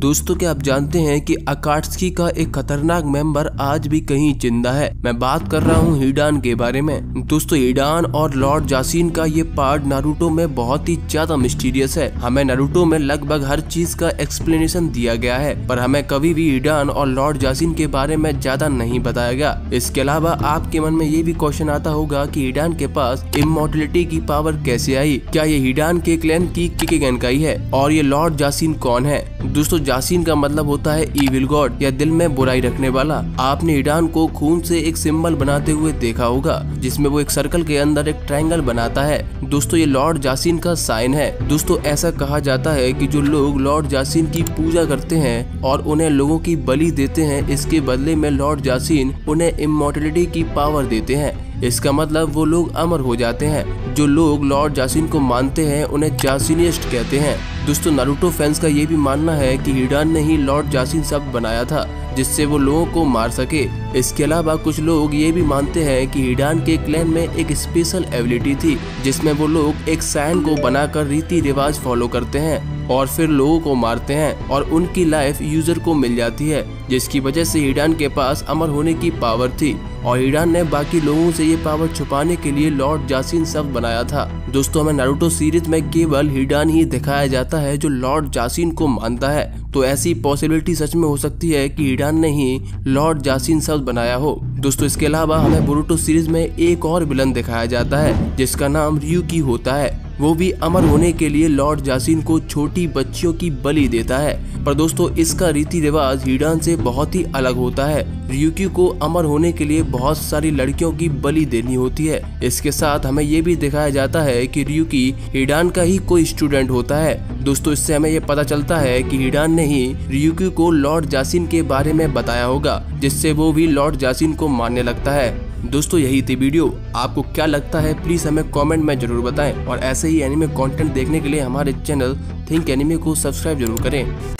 दोस्तों, क्या आप जानते हैं कि अकाट्सकी का एक खतरनाक मेंबर आज भी कहीं ज़िंदा है? मैं बात कर रहा हूँ हिडान के बारे में। दोस्तों, हिडान और लॉर्ड जासीन का ये पार्ट नारुतो में बहुत ही ज़्यादा मिस्टीरियस है। हमें नारुतो में लगभग हर चीज़ का एक्सप्लेनेशन दिया गया है, पर हमें कभी भी हिडान और लॉर्ड जासीन के बारे में ज़्यादा नहीं बताया गया। इसके अलावा आपके मन में ये भी क्वेश्चन आता होगा की हिडान के पास इमोटिलिटी की पावर कैसे आई? क्या ये हिडान के क्लैन की किकेगन का ही है? और ये लॉर्ड जासीन कौन है? दोस्तों, जासीन का मतलब होता है ईविल गॉड या दिल में बुराई रखने वाला। आपने ईडान को खून से एक सिंबल बनाते हुए देखा होगा, जिसमें वो एक सर्कल के अंदर एक ट्रायंगल बनाता है। दोस्तों, ये लॉर्ड जासीन का साइन है। दोस्तों, ऐसा कहा जाता है कि जो लोग लॉर्ड जासीन की पूजा करते हैं और उन्हें लोगों की बलि देते हैं, इसके बदले में लॉर्ड जासीन उन्हें इमोटिलिटी की पावर देते हैं। इसका मतलब वो लोग अमर हो जाते हैं। जो लोग लॉर्ड जासिन को मानते हैं, उन्हें जासिनिस्ट कहते हैं। दोस्तों, नारुतो फैंस का ये भी मानना है कि हिडान ने ही लॉर्ड जासिन शब्द बनाया था, जिससे वो लोगों को मार सके। इसके अलावा कुछ लोग ये भी मानते हैं कि हिडान के क्लैन में एक स्पेशल एबिलिटी थी, जिसमें वो लोग एक साइन को बनाकर रीति रिवाज फॉलो करते हैं। और फिर लोगों को मारते हैं और उनकी लाइफ यूज़र को मिल जाती है, जिसकी वजह से ईडान के पास अमर होने की पावर थी। और ईडान ने बाकी लोगों से ये पावर छुपाने के लिए लॉर्ड जासिन शब्द बनाया था। दोस्तों, हमें नारुतो सीरीज़ में केवल हिडान ही दिखाया जाता है जो लॉर्ड जासिन को मानता है। तो ऐसी पॉसिबिलिटी सच में हो सकती है कि हिडान ने ही लॉर्ड जासिन शब्द बनाया हो। दोस्तों, इसके अलावा हमें बुरुटो सीरीज़ में एक और विलन दिखाया जाता है, जिसका नाम रियू की होता है। वो भी अमर होने के लिए लॉर्ड जासीन को छोटी बच्चियों की बलि देता है। पर दोस्तों, इसका रीति रिवाज हिडान से बहुत ही अलग होता है। रियुकी को अमर होने के लिए बहुत सारी लड़कियों की बलि देनी होती है। इसके साथ हमें ये भी दिखाया जाता है कि रियुकी हिडान का ही कोई स्टूडेंट होता है। दोस्तों, इससे हमें ये पता चलता है कि हिडान ने ही रियुकी को लॉर्ड जासिन के बारे में बताया होगा, जिससे वो भी लॉर्ड जासिन को मानने लगता है। दोस्तों, यही थी वीडियो। आपको क्या लगता है प्लीज़ हमें कमेंट में ज़रूर बताएँ और ऐसे ही एनिमे कंटेंट देखने के लिए हमारे चैनल थिंक एनिमे को सब्सक्राइब ज़रूर करें।